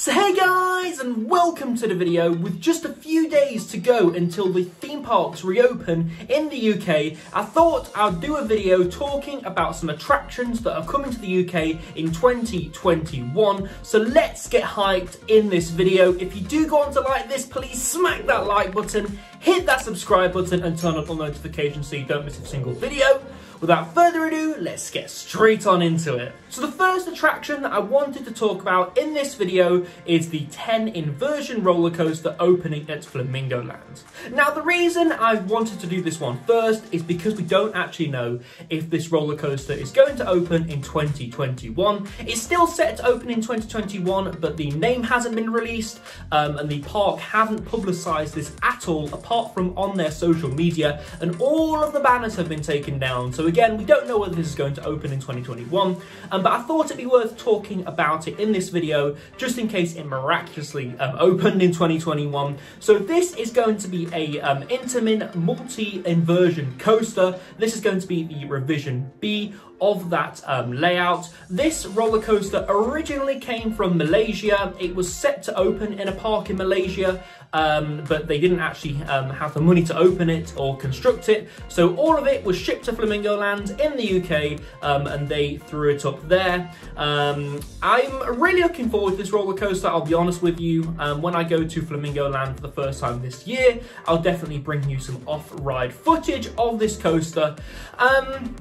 So hey guys and welcome to the video with just a few days to go until the theme parks reopen in the UK I thought I'd do a video talking about some attractions that are coming to the UK in 2021 so let's get hyped in this video. If you do go on to like this please smack that like button hit that subscribe button and turn on notifications so you don't miss a single video Without further ado, let's get straight on into it. So the first attraction that I wanted to talk about in this video is the 10 inversion roller coaster opening at Flamingo Land. Now the reason I wanted to do this one first is because we don't actually know if this roller coaster is going to open in 2021. It's still set to open in 2021 but the name hasn't been released um, and the park haven't publicised this at all apart from on their social media and all of the banners have been taken down so again, we don't know whether this is going to open in 2021, um, but I thought it'd be worth talking about it in this video, just in case it miraculously um, opened in 2021. So this is going to be a um, Intamin multi-inversion coaster. This is going to be the revision B of that um, layout. This roller coaster originally came from Malaysia. It was set to open in a park in Malaysia, um, but they didn't actually um, have the money to open it or construct it. So all of it was shipped to Flamingo Land in the UK, um, and they threw it up there. Um, I'm really looking forward to this roller coaster, I'll be honest with you. Um, when I go to Flamingo Land for the first time this year, I'll definitely bring you some off-ride footage of this coaster. Um,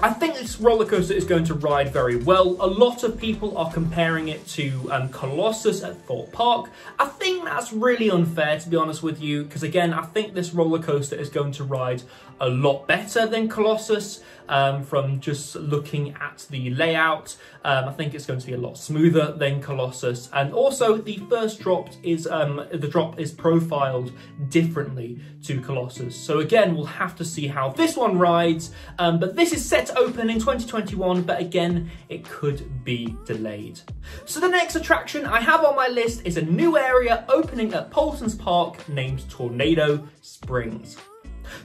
I think this roller coaster is going to ride very well. A lot of people are comparing it to um, Colossus at Thorpe Park. I think that's really unfair, to be honest with you, because again, I think this roller coaster is going to ride a lot better than Colossus um, from just looking at the layout. Um, I think it's going to be a lot smoother than Colossus. And also the first drop is um, the drop is profiled differently to Colossus. So again, we'll have to see how this one rides. Um, but this is set to open in 2021, but again, it could be delayed. So the next attraction I have on my list is a new area opening at Paultons Park named Tornado Springs.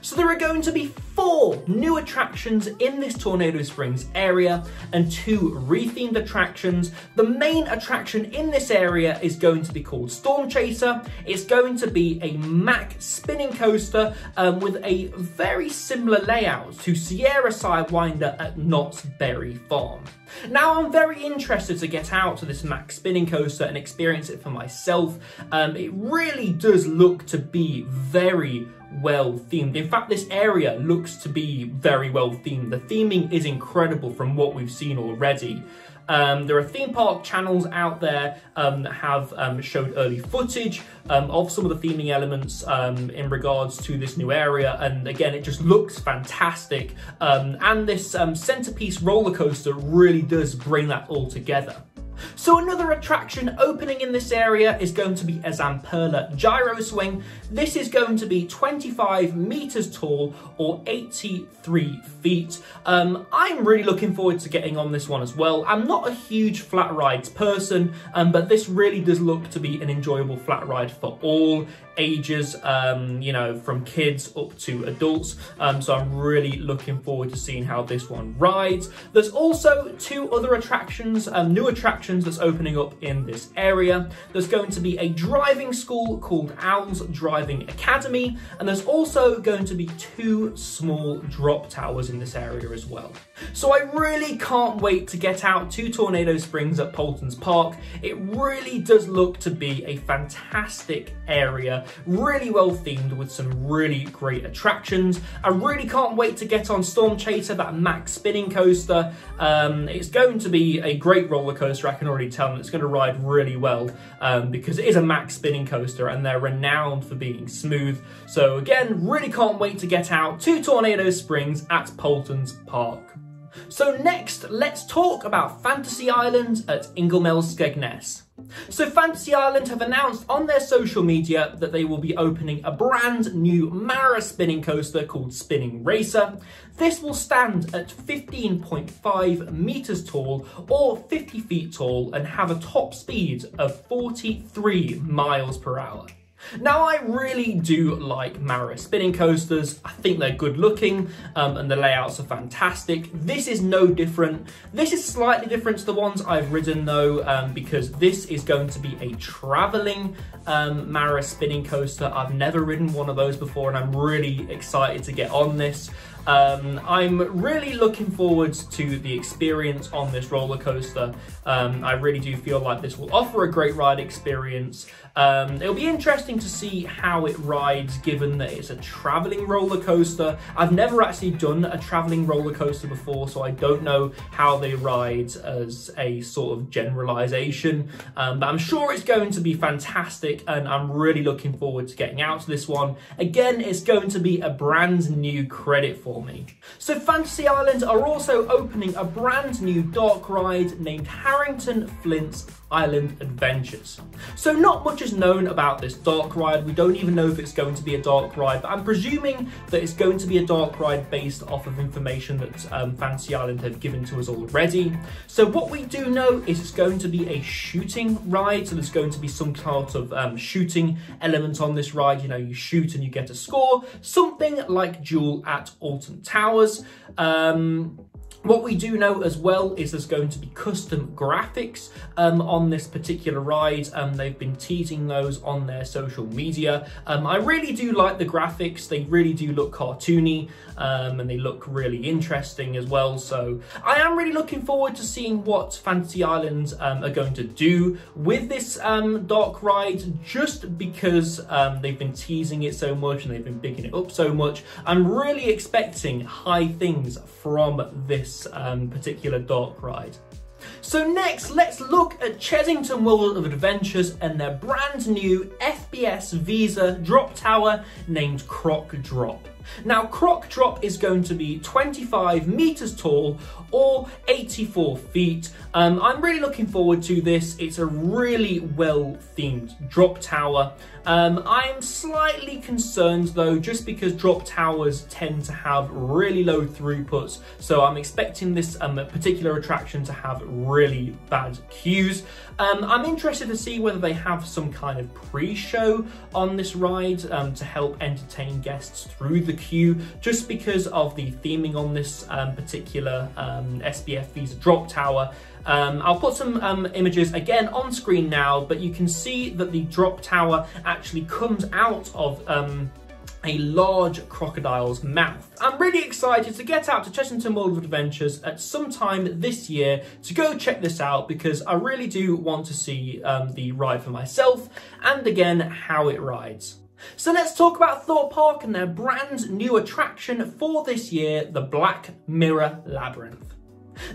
So there are going to be four new attractions in this Tornado Springs area and two rethemed attractions. The main attraction in this area is going to be called Storm Chaser. It's going to be a Mack spinning coaster um, with a very similar layout to Sierra Sidewinder at Knott's Berry Farm. Now I'm very interested to get out to this Mack spinning coaster and experience it for myself. Um, it really does look to be very well themed. In fact, this area looks to be very well themed. The theming is incredible from what we've seen already. Um, there are theme park channels out there um, that have um, showed early footage um, of some of the theming elements um, in regards to this new area. And again, it just looks fantastic. Um, and this centerpiece roller coaster really does bring that all together. So another attraction opening in this area is going to be a Zamperla Gyro Swing. This is going to be 25 meters tall or 83 feet. Um, I'm really looking forward to getting on this one as well. I'm not a huge flat rides person, um, but this really does look to be an enjoyable flat ride for all ages, um, you know, from kids up to adults. Um, so I'm really looking forward to seeing how this one rides. There's also two other attractions, um, new attractions that's opening up in this area. There's going to be a driving school called Owls Driving Academy, and there's also going to be two small drop towers in this area as well. So I really can't wait to get out to Tornado Springs at Paultons Park. It really does look to be a fantastic area, really well themed with some really great attractions. I really can't wait to get on Storm Chaser, that Mack spinning coaster. Um, it's going to be a great roller coaster, I can already tell, and it's going to ride really well um, because it is a Mack spinning coaster and they're renowned for being smooth. So again, really can't wait to get out to Tornado Springs at Paultons Park. So next, let's talk about Fantasy Island at Ingoldmells Skegness. So Fantasy Island have announced on their social media that they will be opening a brand new Maurer spinning coaster called Spinning Racer. This will stand at 15.5 meters tall or 50 feet tall and have a top speed of 43 miles per hour. Now, I really do like Maurer spinning coasters. I think they're good looking um, and the layouts are fantastic. This is no different. This is slightly different to the ones I've ridden though, um, because this is going to be a traveling um, Maurer spinning coaster. I've never ridden one of those before and I'm really excited to get on this. Um, I'm really looking forward to the experience on this roller coaster. Um, I really do feel like this will offer a great ride experience. Um, it'll be interesting to see how it rides given that it's a traveling roller coaster. I've never actually done a traveling roller coaster before, so I don't know how they ride as a sort of generalization. Um, but I'm sure it's going to be fantastic and I'm really looking forward to getting out to this one. Again, it's going to be a brand new credit for me. So Fantasy Island are also opening a brand new dark ride named Harrington Flint's Island Adventures. So not much is known about this dark ride. We don't even know if it's going to be a dark ride, but I'm presuming that it's going to be a dark ride based off of information that um, Fantasy Island have given to us already. So what we do know is it's going to be a shooting ride. So there's going to be some sort of um, shooting element on this ride. You know, you shoot and you get a score, something like Duel at Alton Towers. Um, what we do know as well is there's going to be custom graphics um, on this particular ride. Um, they've been teasing those on their social media. Um, I really do like the graphics. They really do look cartoony um, and they look really interesting as well. So I am really looking forward to seeing what Fantasy Islands um, are going to do with this um, dark ride just because they've been teasing it so much and they've been bigging it up so much. I'm really expecting high things from this this um, particular dark ride. So next, let's look at Chessington World of Adventures and their brand new FBS Visa drop tower named Croc Drop. Now, Croc Drop is going to be 25 meters tall or 84 feet. Um, I'm really looking forward to this. It's a really well themed drop tower. Um, I'm slightly concerned though, just because drop towers tend to have really low throughputs. So I'm expecting this um, particular attraction to have really bad queues. Um, I'm interested to see whether they have some kind of pre-show on this ride um, to help entertain guests through the queue, just because of the theming on this um, particular um, SBF Visa drop tower. Um, I'll put some um, images again on screen now, but you can see that the drop tower actually comes out of a large crocodile's mouth. I'm really excited to get out to Chessington World of Adventures at some time this year to go check this out because I really do want to see um, the ride for myself and again how it rides. So let's talk about Thorpe Park and their brand new attraction for this year, the Black Mirror Labyrinth.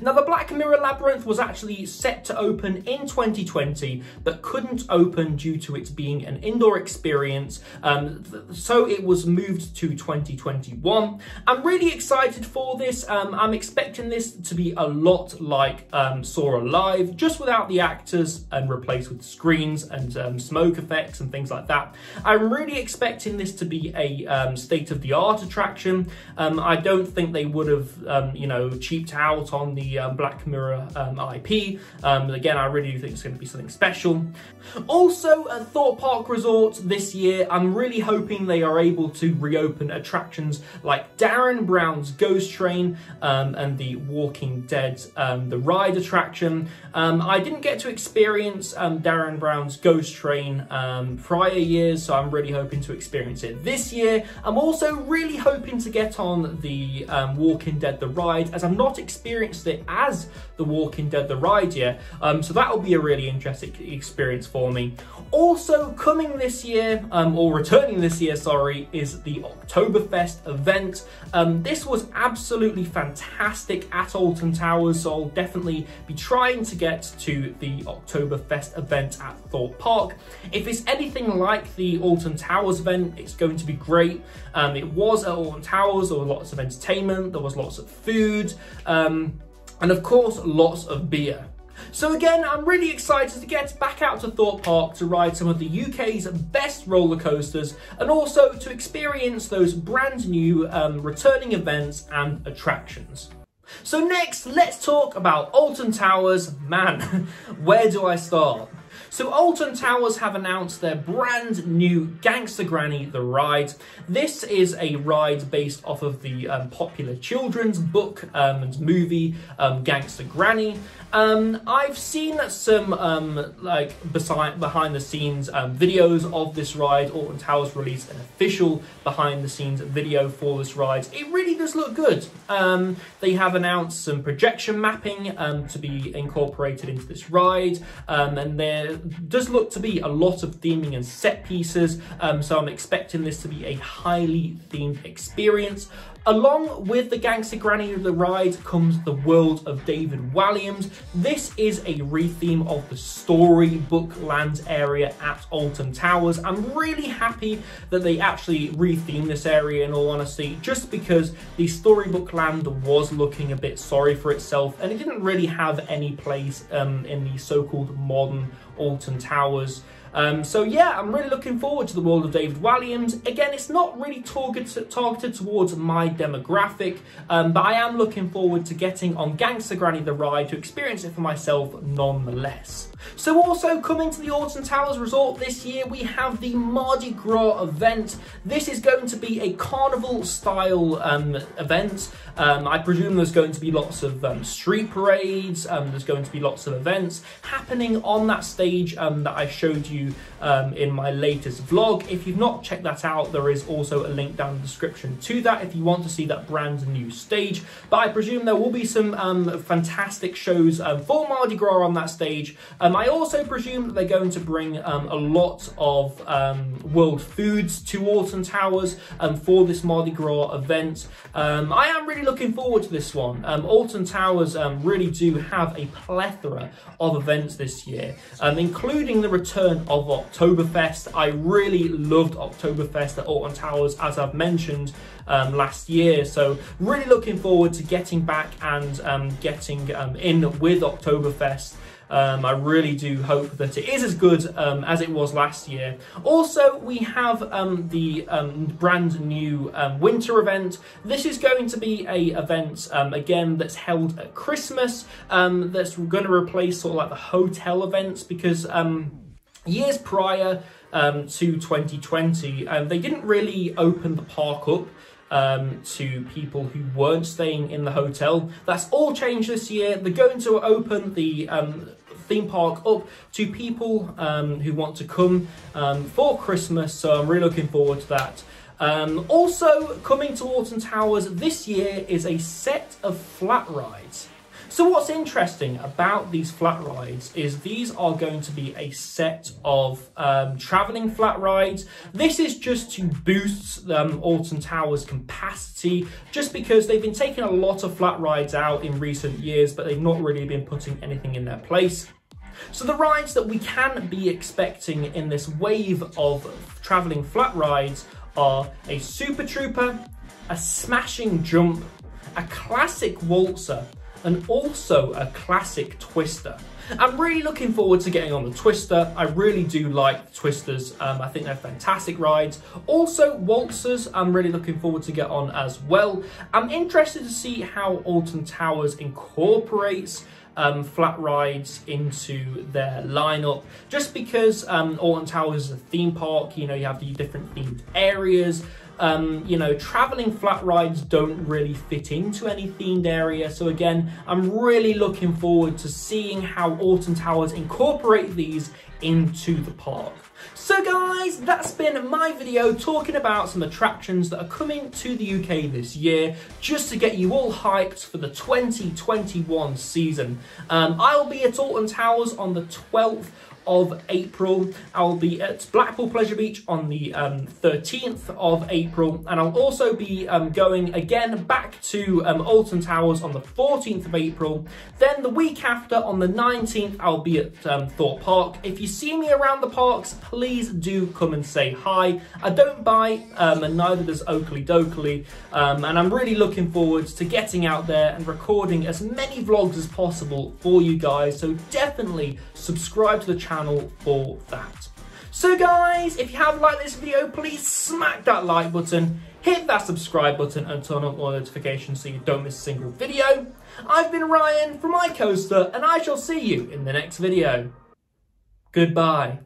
Now the Black Mirror Labyrinth was actually set to open in 2020 but couldn't open due to it being an indoor experience um, so it was moved to 2021. I'm really excited for this. Um, I'm expecting this to be a lot like um, Saw Alive just without the actors and replaced with screens and um, smoke effects and things like that. I'm really expecting this to be a um, state-of-the-art attraction. Um, I don't think they would have, you know, cheaped out on on the um, Black Mirror um, IP. Um, again, I really do think it's going to be something special. Also, at Thorpe Park Resort this year, I'm really hoping they are able to reopen attractions like Derren Brown's Ghost Train um, and the Walking Dead, um, the ride attraction. Um, I didn't get to experience Derren Brown's Ghost Train prior years, so I'm really hoping to experience it this year. I'm also really hoping to get on the Walking Dead, the ride, as I'm not experienced it as The Walking Dead The Ride yet, um, so that'll be a really interesting experience for me. Also coming this year, um, or returning this year, sorry, is the Oktoberfest event. Um, this was absolutely fantastic at Alton Towers, so I'll definitely be trying to get to the Oktoberfest event at Thorpe Park. If it's anything like the Alton Towers event, it's going to be great. Um, it was at Alton Towers, there was lots of entertainment, there was lots of food. Um, and of course lots of beer. So again, I'm really excited to get back out to Thorpe Park to ride some of the UK's best roller coasters and also to experience those brand new um, returning events and attractions. So next, let's talk about Alton Towers. Man, where do I start? So Alton Towers have announced their brand new Gangster Granny The Ride. This is a ride based off of the um, popular children's book um, and movie um, Gangster Granny. Um, I've seen some um, like beside, behind the scenes um, videos of this ride. Alton Towers released an official behind the scenes video for this ride. It really does look good. they have announced some projection mapping to be incorporated into this ride, and there does look to be a lot of theming and set pieces, um, so I'm expecting this to be a highly themed experience. Along with the Gangster Granny of the ride comes the world of David Walliams. This is a retheme of the storybook land area at Alton Towers. I'm really happy that they actually rethemed this area in all honesty, just because the storybook land was looking a bit sorry for itself and it didn't really have any place um, in the so-called modern Alton Towers. Um, so yeah, I'm really looking forward to the world of David Walliams. Again, it's not really targeted, targeted towards my demographic, um, but I am looking forward to getting on Gangster Granny the Ride to experience it for myself nonetheless. So also coming to the Alton Towers Resort this year, we have the Mardi Gras event. This is going to be a carnival style um, event. Um, I presume there's going to be lots of um, street parades, um, there's going to be lots of events happening on that stage that I showed you um, in my latest vlog. If you've not checked that out, there is also a link down in the description to that if you want to see that brand new stage. But I presume there will be some fantastic shows for Mardi Gras on that stage. Um, I also presume that they're going to bring um, a lot of um, world foods to Alton Towers um, for this Mardi Gras event. Um, I am really looking forward to this one. Um, Alton Towers really do have a plethora of events this year, including the return of Oktoberfest. I really loved Oktoberfest at Alton Towers, as I've mentioned um, last year. So really looking forward to getting back and um, getting um, in with Oktoberfest. Um, I really do hope that it is as good um, as it was last year. Also, we have um, the um, brand new um, winter event. This is going to be a event um, again that's held at Christmas. that's going to replace sort of like the hotel events because years prior to 2020, they didn't really open the park up um, to people who weren't staying in the hotel. That's all changed this year. They're going to open the um, theme park up to people um, who want to come um, for Christmas. So I'm really looking forward to that. Um, also coming to Alton Towers this year is a set of flat rides. So what's interesting about these flat rides is these are going to be a set of um, travelling flat rides. This is just to boost um, Alton Towers capacity, just because they've been taking a lot of flat rides out in recent years, but they've not really been putting anything in their place. So the rides that we can be expecting in this wave of travelling flat rides are a Super Trooper, a Smashing Jump, a Classic Waltzer, and also a Classic Twister. I'm really looking forward to getting on the Twister. I really do like Twisters. Um, I think they're fantastic rides. Also, Waltzers, I'm really looking forward to get on as well. I'm interested to see how Alton Towers incorporates um, flat rides into their lineup. Just because um, Alton Towers is a theme park, you know, you have the different themed areas. Um, you know, traveling flat rides don't really fit into any themed area. So again, I'm really looking forward to seeing how Alton Towers incorporate these into the park. So guys, that's been my video talking about some attractions that are coming to the UK this year, just to get you all hyped for the 2021 season. Um, I'll be at Alton Towers on the 12th of April. I'll be at Blackpool Pleasure Beach on the um, 13th of April, and I'll also be um, going again back to um, Alton Towers on the 14th of April. Then the week after, on the 19th, I'll be at um, Thorpe Park. If you see me around the parks, please do come and say hi. I don't bite, um, and neither does Oakley Dokley, um, and I'm really looking forward to getting out there and recording as many vlogs as possible for you guys, so definitely subscribe to the channel for that. So guys, if you have liked this video, please smack that like button, hit that subscribe button and turn on all notifications so you don't miss a single video. I've been Ryan from iCoaster and I shall see you in the next video. Goodbye.